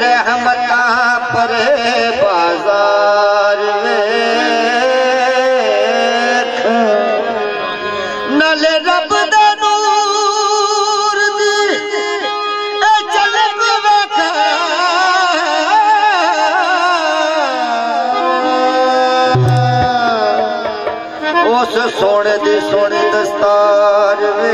रहमतां सोने दस्तार वेख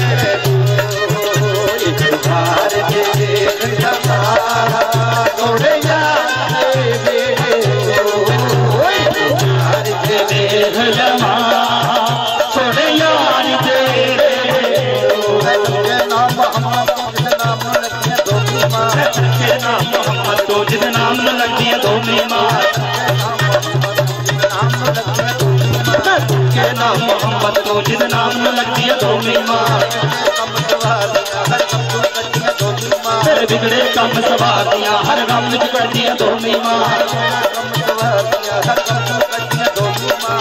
Yeah. मोहम्मद को जिस नाम न लग दिया दो हर बिगड़े कम सवा दिया हर गम बिगड़ दिया दो मीमा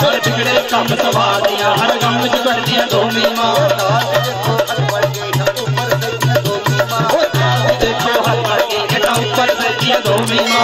हर बिगड़े कम सवा दिया हर गम बिगड़ दिया दो मीमा देखो हर पर के ऊपर से दिया दो मीमा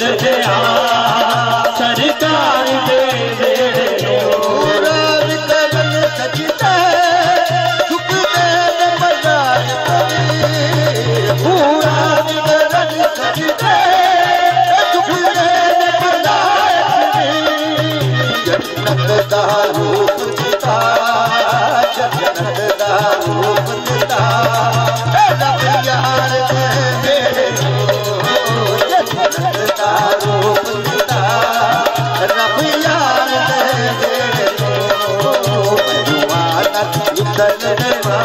جڏھن آ سرڪار